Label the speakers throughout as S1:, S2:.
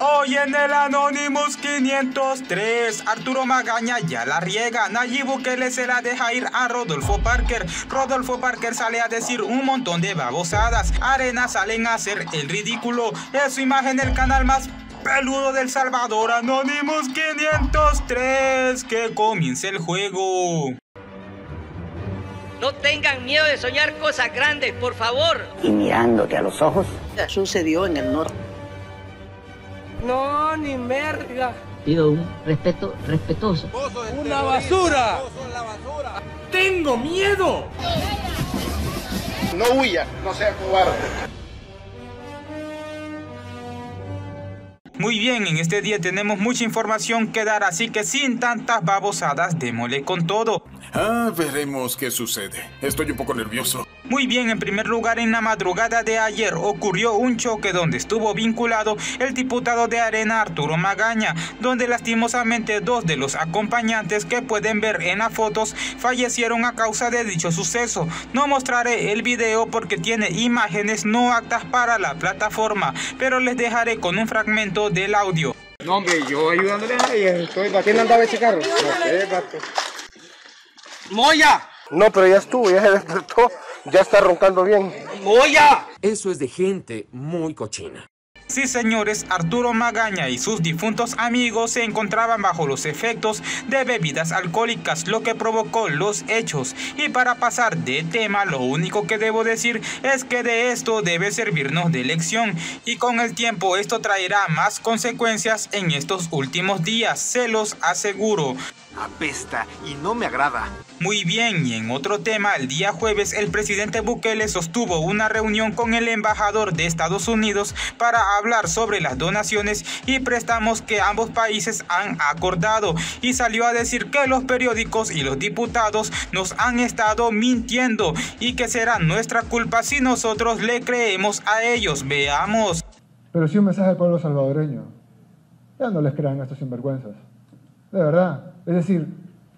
S1: Hoy en el Anonymous 503, Arturo Magaña ya la riega, Nayib Bukele se la deja ir a Rodolfo Parker. Rodolfo Parker sale a decir un montón de babosadas, Arena salen a hacer el ridículo. Es su imagen el canal más peludo del Salvador, Anonymous 503, que comience el juego.
S2: No tengan miedo de soñar cosas grandes, por favor.
S3: Y mirándote a los ojos.
S4: Sucedió en el norte.
S5: No, ni merga.
S6: Pido un respeto respetuoso.
S5: ¡Una basura! ¡Tengo miedo!
S7: No huya, no sea cobarde.
S1: Muy bien, en este día tenemos mucha información que dar, así que sin tantas babosadas, démosle con todo.
S8: Ah, veremos qué sucede. Estoy un poco nervioso.
S1: Muy bien, en primer lugar, en la madrugada de ayer ocurrió un choque donde estuvo vinculado el diputado de Arena Arturo Magaña, donde lastimosamente dos de los acompañantes que pueden ver en las fotos fallecieron a causa de dicho suceso. No mostraré el video porque tiene imágenes no aptas para la plataforma, pero les dejaré con un fragmento del audio.
S9: No, hombre, yo ayudándole a ella, estoy ¿Quién andaba ese carro? No sé.
S5: ¡Moya!
S7: No, pero ya estuvo, ya se despertó, ya está roncando bien.
S5: ¡Moya!
S10: Eso es de gente muy cochina.
S1: Sí, señores, Arturo Magaña y sus difuntos amigos se encontraban bajo los efectos de bebidas alcohólicas, lo que provocó los hechos. Y para pasar de tema, lo único que debo decir es que de esto debe servirnos de lección. Y con el tiempo esto traerá más consecuencias en estos últimos días, se los aseguro.
S7: Apesta y no me agrada.
S1: Muy bien, y en otro tema, el día jueves el presidente Bukele sostuvo una reunión con el embajador de Estados Unidos para hablar sobre las donaciones y préstamos que ambos países han acordado y salió a decir que los periódicos y los diputados nos han estado mintiendo y que será nuestra culpa si nosotros le creemos a ellos. Veamos.
S11: Pero sí un mensaje al pueblo salvadoreño. Ya no les crean a estos sinvergüenzas. De verdad. Es decir,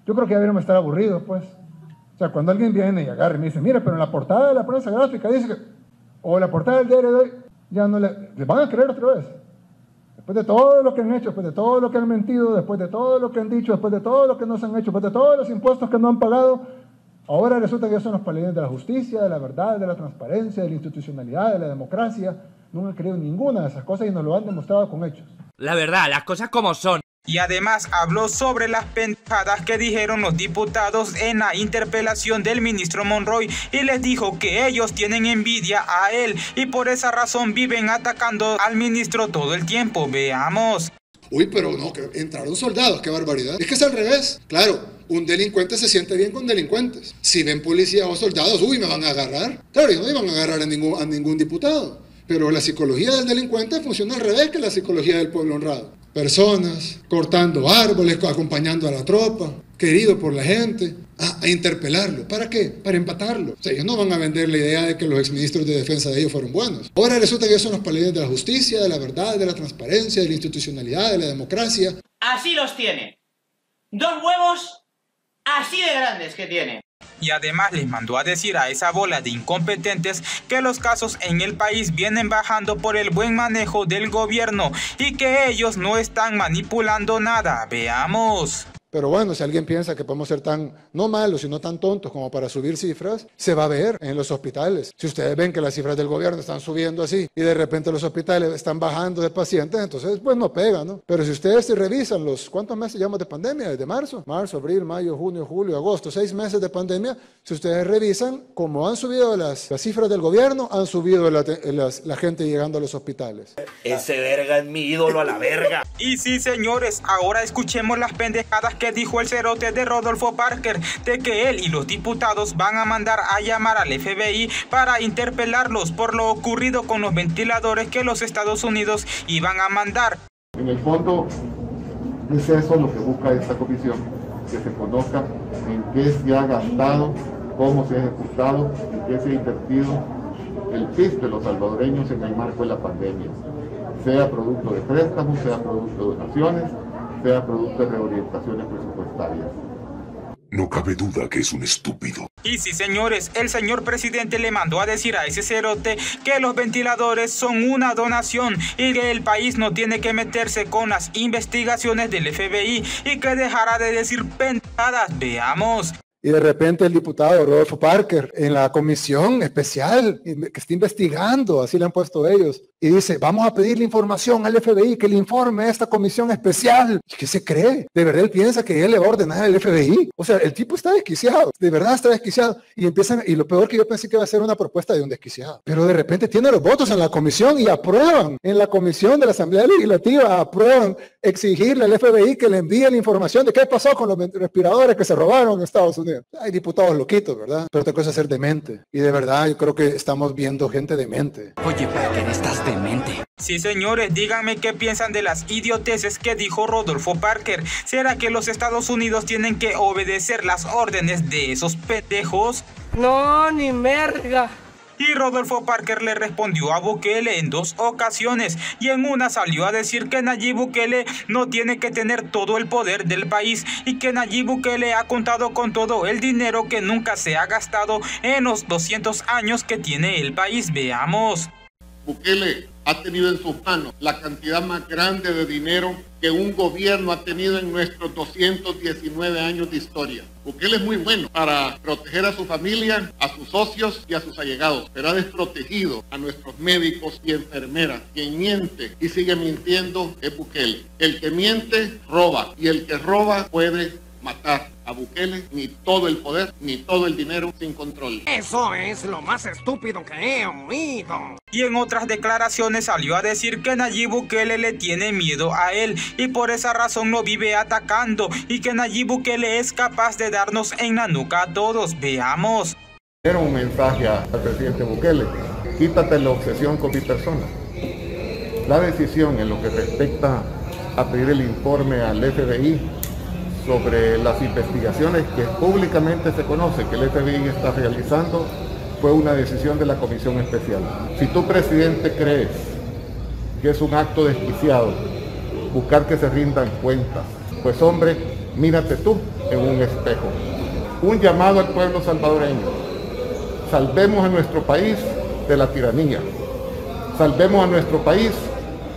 S11: yo creo que ya deberíamos estar aburridos, pues. O sea, cuando alguien viene y agarra y me dice, mira, pero en la portada de la prensa gráfica dice que, o la portada del diario de hoy, ya no le, le van a creer otra vez. Después de todo lo que han hecho, después de todo lo que han mentido, después de todo lo que han dicho, después de todo lo que nos han hecho, después de todos los impuestos que no han pagado, ahora resulta que ellos son los paladines de la justicia, de la verdad, de la transparencia, de la institucionalidad, de la democracia. No han creído ninguna de esas cosas y nos lo han demostrado con hechos.
S5: La verdad, las cosas como son.
S1: Y además habló sobre las pendejadas que dijeron los diputados en la interpelación del ministro Monroy y les dijo que ellos tienen envidia a él y por esa razón viven atacando al ministro todo el tiempo. Veamos.
S12: Uy, pero no, que entraron soldados, qué barbaridad. Es que es al revés. Claro, un delincuente se siente bien con delincuentes. Si ven policía o soldados, uy, me van a agarrar. Claro, y no iban a agarrar a ningún, a ningún diputado. Pero la psicología del delincuente funciona al revés que la psicología del pueblo honrado. Personas cortando árboles, acompañando a la tropa, querido por la gente, a, a, interpelarlo. ¿Para qué? Para empatarlo. O sea, ellos no van a vender la idea de que los exministros de defensa de ellos fueron buenos. Ahora resulta que son los paladines de la justicia, de la verdad, de la transparencia, de la institucionalidad, de la democracia.
S2: Así los tiene. Dos huevos así de grandes que tiene.
S1: Y además les mandó a decir a esa bola de incompetentes que los casos en el país vienen bajando por el buen manejo del gobierno y que ellos no están manipulando nada. Veamos.
S12: Pero bueno, si alguien piensa que podemos ser tan, no malos, sino tan tontos como para subir cifras, se va a ver en los hospitales. Si ustedes ven que las cifras del gobierno están subiendo así y de repente los hospitales están bajando de pacientes, entonces pues no pega, ¿no? Pero si ustedes se revisan los, ¿cuántos meses llevamos de pandemia? Desde marzo, marzo, abril, mayo, junio, julio, agosto, seis meses de pandemia, si ustedes revisan cómo han subido las, las cifras del gobierno, han subido la, las, la gente llegando a los hospitales.
S7: Ese verga es mi ídolo a la verga.
S1: Y sí, señores, ahora escuchemos las pendejadas que dijo el cerote de Rodolfo Parker de que él y los diputados van a mandar a llamar al FBI para interpelarlos por lo ocurrido con los ventiladores que los Estados Unidos iban a mandar.
S13: En el fondo es eso lo que busca esta comisión, que se conozca en qué se ha gastado, cómo se ha ejecutado, en qué se ha invertido el PIB de los salvadoreños en el marco de la pandemia, sea producto de préstamos, sea producto de donaciones, sea producto de reorientaciones presupuestarias.
S14: No cabe duda que es un estúpido.
S1: Y sí, señores, el señor presidente le mandó a decir a ese cerote que los ventiladores son una donación y que el país no tiene que meterse con las investigaciones del FBI y que dejara de decir pentadas. Veamos.
S11: Y de repente el diputado Rodolfo Parker en la comisión especial que está investigando, así le han puesto ellos, y dice, vamos a pedirle información al FBI que le informe a esta comisión especial. ¿Qué se cree? ¿De verdad él piensa que él le va a ordenar al FBI? O sea, el tipo está desquiciado, de verdad está desquiciado. Y empiezan, y lo peor que yo pensé que iba a ser una propuesta de un desquiciado. Pero de repente tiene los votos en la comisión y aprueban, en la comisión de la Asamblea Legislativa, aprueban exigirle al FBI que le envíe la información de qué pasó con los respiradores que se robaron en Estados Unidos. Hay diputados loquitos, ¿verdad? Pero otra cosa es ser demente. Y de verdad yo creo que estamos viendo gente demente.
S5: Oye, ¿para qué estás demente?
S1: Sí, señores, díganme qué piensan de las idioteces que dijo Rodolfo Parker. ¿Será que los Estados Unidos tienen que obedecer las órdenes de esos pendejos?
S5: No, ni merga.
S1: Y Rodolfo Parker le respondió a Bukele en dos ocasiones y en una salió a decir que Nayib Bukele no tiene que tener todo el poder del país y que Nayib Bukele ha contado con todo el dinero que nunca se ha gastado en los 200 años que tiene el país. Veamos.
S7: Bukele ha tenido en sus manos la cantidad más grande de dinero que un gobierno ha tenido en nuestros 219 años de historia. Bukele es muy bueno para proteger a su familia, a sus socios y a sus allegados, pero ha desprotegido a nuestros médicos y enfermeras. Quien miente y sigue mintiendo es Bukele. El que miente roba y el que roba puede matar a Bukele ni todo el poder ni todo el dinero sin control.
S5: Eso es lo más estúpido que he oído.
S1: Y en otras declaraciones salió a decir que Nayib Bukele le tiene miedo a él y por esa razón lo vive atacando y que Nayib Bukele es capaz de darnos en la nuca a todos. Veamos.
S13: Era un mensaje al presidente Bukele. Quítate la obsesión con mi persona. La decisión en lo que respecta a pedir el informe al FBI sobre las investigaciones que públicamente se conoce que el FBI está realizando fue una decisión de la Comisión Especial. Si tú, presidente, crees que es un acto desquiciado buscar que se rindan cuentas, pues hombre, mírate tú en un espejo. Un llamado al pueblo salvadoreño. Salvemos a nuestro país de la tiranía. Salvemos a nuestro país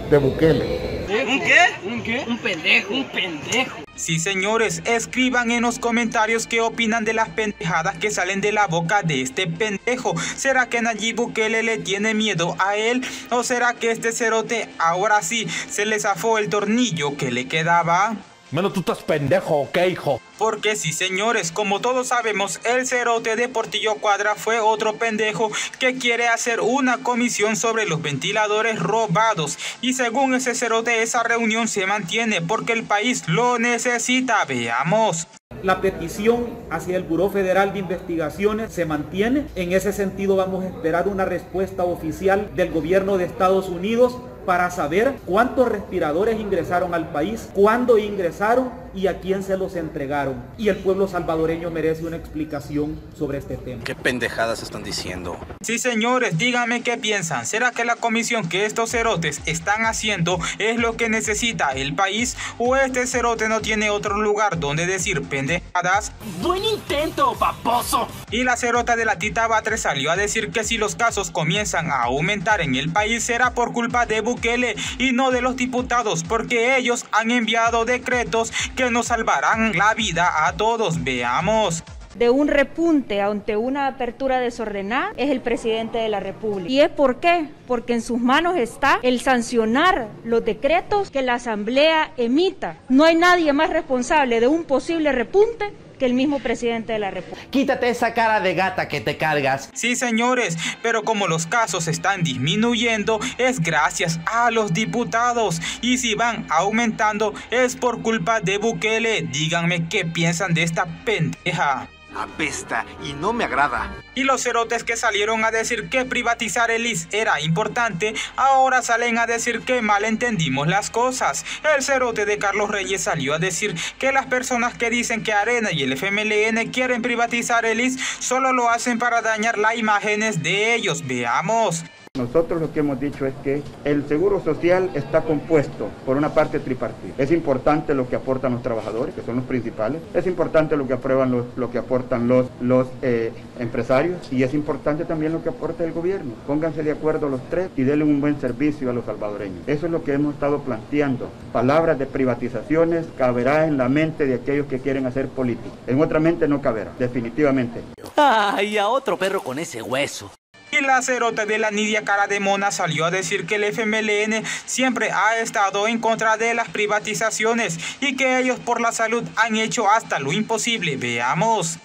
S13: de Bukele.
S5: ¿Un qué? ¿Un qué? Un pendejo, un pendejo.
S1: Sí, señores, escriban en los comentarios qué opinan de las pendejadas que salen de la boca de este pendejo. ¿Será que Nayib Bukele le tiene miedo a él? ¿O será que este cerote ahora sí se le zafó el tornillo que le quedaba?
S5: Menos tú estás pendejo, ¿ok, hijo?
S1: Porque sí, señores, como todos sabemos, el cerote de Portillo Cuadra fue otro pendejo que quiere hacer una comisión sobre los ventiladores robados. Y según ese cerote, esa reunión se mantiene porque el país lo necesita. Veamos.
S15: La petición hacia el Buró Federal de Investigaciones se mantiene. En ese sentido vamos a esperar una respuesta oficial del gobierno de Estados Unidos para saber cuántos respiradores ingresaron al país, cuándo ingresaron y a quién se los entregaron. Y el pueblo salvadoreño merece una explicación sobre este tema.
S16: ¿Qué pendejadas están diciendo?
S1: Sí, señores, díganme qué piensan. ¿Será que la comisión que estos cerotes están haciendo es lo que necesita el país? ¿O este cerote no tiene otro lugar donde decir pendejadas?
S5: Buen intento, paposo.
S1: Y la cerota de la Tita Batre salió a decir que si los casos comienzan a aumentar en el país será por culpa de Bukele y no de los diputados porque ellos han enviado decretos que nos salvarán la vida a todos. Veamos
S17: de un repunte ante una apertura desordenada es el presidente de la República. ¿Y es por qué? Porque en sus manos está el sancionar los decretos que la Asamblea emita. No hay nadie más responsable de un posible repunte que el mismo presidente de la República.
S5: Quítate esa cara de gata que te cargas.
S1: Sí, señores, pero como los casos están disminuyendo, es gracias a los diputados. Y si van aumentando, es por culpa de Bukele. Díganme qué piensan de esta pendeja
S16: apesta y no me agrada.
S1: Y los cerotes que salieron a decir que privatizar el IS era importante, ahora salen a decir que mal entendimos las cosas. El cerote de Carlos Reyes salió a decir que las personas que dicen que Arena y el FMLN quieren privatizar el IS solo lo hacen para dañar las imágenes de ellos. Veamos.
S18: Nosotros lo que hemos dicho es que el seguro social está compuesto por una parte tripartita. Es importante lo que aportan los trabajadores, que son los principales. Es importante lo que aprueban los, lo que aportan los, los eh, empresarios y es importante también lo que aporta el gobierno. Pónganse de acuerdo los tres y denle un buen servicio a los salvadoreños. Eso es lo que hemos estado planteando. Palabras de privatizaciones caberá en la mente de aquellos que quieren hacer política. En otra mente no caberá, definitivamente.
S19: Ay, a otro perro con ese hueso.
S1: Y la cerota de la Nidia Cara de Mona salió a decir que el FMLN siempre ha estado en contra de las privatizaciones y que ellos por la salud han hecho hasta lo imposible. Veamos.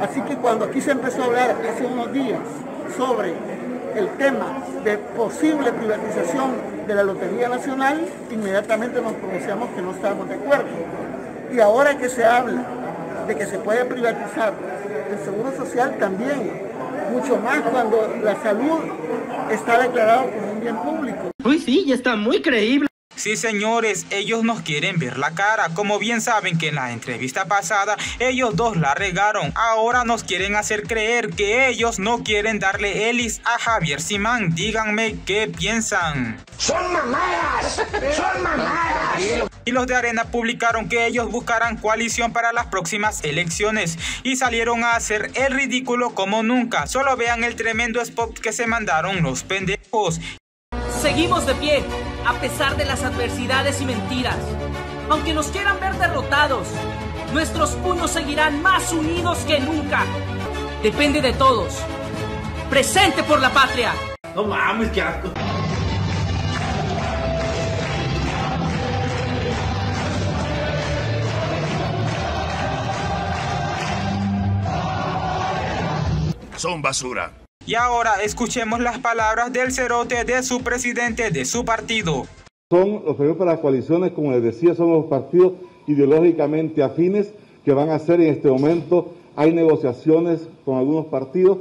S20: Así que cuando aquí se empezó a hablar hace unos días sobre el tema de posible privatización de la Lotería Nacional, inmediatamente nos pronunciamos que no estábamos de acuerdo. Y ahora que se habla de que se puede privatizar el Seguro Social también, mucho más cuando la salud está declarada como un bien público.
S2: Uy, sí, ya está muy creíble.
S1: Sí, señores, ellos nos quieren ver la cara. Como bien saben que en la entrevista pasada ellos dos la regaron. Ahora nos quieren hacer creer que ellos no quieren darle Elis a Javier Simán. Díganme qué piensan.
S5: ¡Son mamadas! ¡Son mamadas!
S1: Y los de Arena publicaron que ellos buscarán coalición para las próximas elecciones y salieron a hacer el ridículo como nunca. Solo vean el tremendo spot que se mandaron los pendejos.
S21: Seguimos de pie, a pesar de las adversidades y mentiras. Aunque nos quieran ver derrotados, nuestros puños seguirán más unidos que nunca. Depende de todos. Presente por la patria.
S2: No mames, qué asco.
S14: Son basura.
S1: Y ahora escuchemos las palabras del cerote de su presidente de su partido.
S22: Son los periodos para las coaliciones, como les decía, son los partidos ideológicamente afines que van a hacer en este momento. Hay negociaciones con algunos partidos,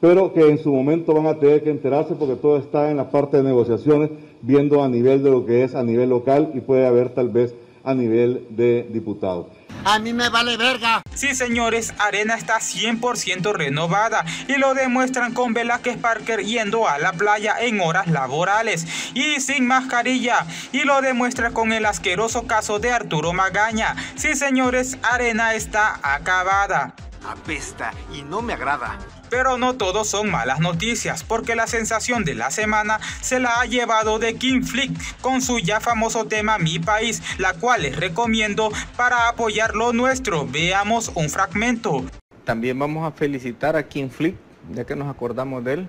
S22: pero que en su momento van a tener que enterarse porque todo está en la parte de negociaciones, viendo a nivel de lo que es a nivel local y puede haber tal vez a nivel de diputados.
S5: A mí me vale verga.
S1: Sí, señores, Arena está 100% renovada y lo demuestran con Velázquez Parker yendo a la playa en horas laborales y sin mascarilla. Y lo demuestra con el asqueroso caso de Arturo Magaña. Sí, señores, Arena está acabada.
S16: Apesta y no me agrada.
S1: Pero no todos son malas noticias, porque la sensación de la semana se la ha llevado de King Flick con su ya famoso tema Mi País, la cual les recomiendo para apoyar lo nuestro. Veamos un fragmento.
S23: También vamos a felicitar a King Flick, ya que nos acordamos de él.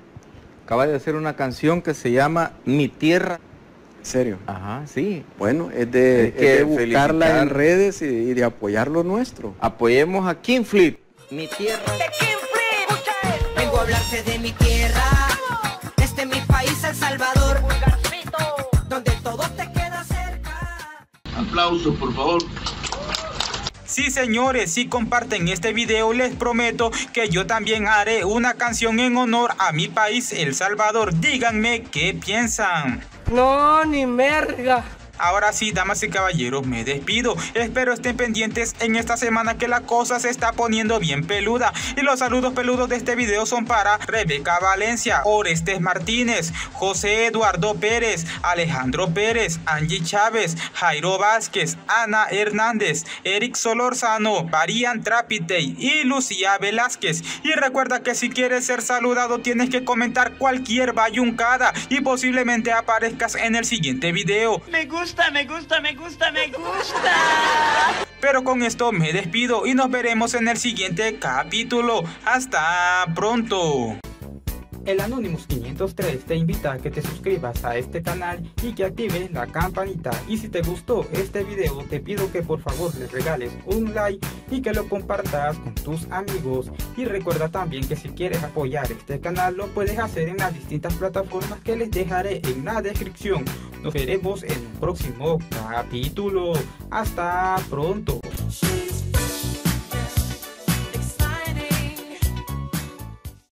S23: Acaba de hacer una canción que se llama Mi Tierra.
S24: ¿En serio?
S23: Ajá, sí.
S24: Bueno, es de,
S23: que
S24: es de buscarla
S23: felicitar.
S24: en redes y, y de apoyar lo nuestro.
S23: Apoyemos a King Flick.
S19: Mi tierra. De mi tierra. Este es mi país, El Salvador. Donde todo te queda cerca.
S7: Aplauso, por favor.
S1: Sí, señores, si comparten este video, les prometo que yo también haré una canción en honor a mi país, El Salvador. Díganme qué piensan.
S21: No, ni merga.
S1: Ahora sí, damas y caballeros, me despido. Espero estén pendientes en esta semana que la cosa se está poniendo bien peluda. Y los saludos peludos de este video son para Rebeca Valencia, Orestes Martínez, José Eduardo Pérez, Alejandro Pérez, Angie Chávez, Jairo Vázquez, Ana Hernández, Eric Solorzano, Marian Trapitey y Lucía Velázquez. Y recuerda que si quieres ser saludado tienes que comentar cualquier bayuncada y posiblemente aparezcas en el siguiente video.
S2: Me gusta, me gusta, me gusta.
S1: Pero con esto me despido y nos veremos en el siguiente capítulo. Hasta pronto. El Anonymous 503 te invita a que te suscribas a este canal y que actives la campanita. Y si te gustó este video, te pido que por favor le regales un like y que lo compartas con tus amigos. Y recuerda también que si quieres apoyar este canal, lo puedes hacer en las distintas plataformas que les dejaré en la descripción. Nos veremos en un próximo capítulo. Hasta pronto.